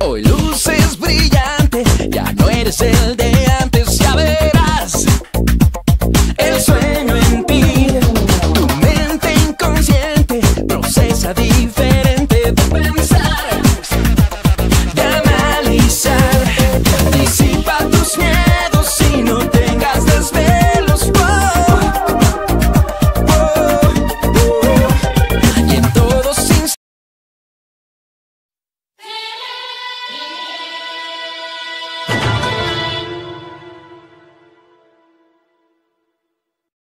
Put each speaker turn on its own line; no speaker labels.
Hoy luces brillante, ya no eres el de antes, ya verás el sueño en ti. Tu mente inconsciente procesa diferente.